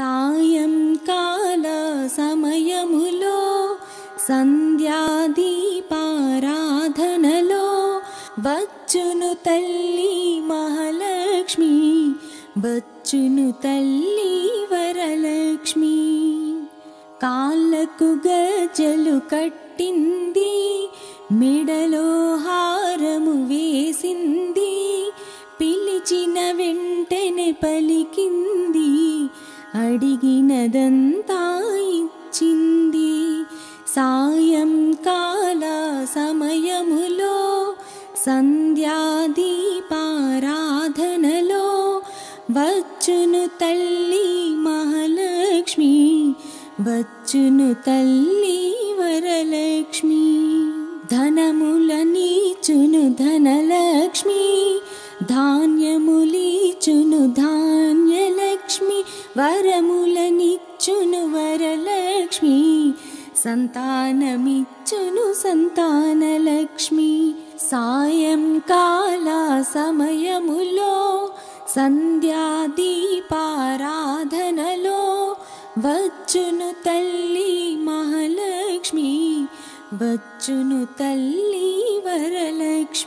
సాయంకాల సమయములో సంధ్యాదీపారాధనలో వచ్చును తల్లి మహాలక్ష్మి వచ్చును తల్లి వరలక్ష్మి. కాళ్ళకు గజలు కట్టింది మెడలో హారము వేసింది పిలిచిన వెంటనే పలికింది. అడిగినదంతా ఇచ్చింది సాయంకాల సమయములో సంధ్యాదీపారాధనలో వచ్చును తల్లి మహాలక్ష్మి వచ్చును తల్లి వరలక్ష్మి. ధన వరములనిచ్చును వరలక్ష్మి సంతానమిచ్చును సంతానలక్ష్మి సాయంకాల సమయములో సంధ్యాదీపారాధనలో వచ్చును తల్లి మహాలక్ష్మి వచ్చును తల్లి వరలక్ష్మి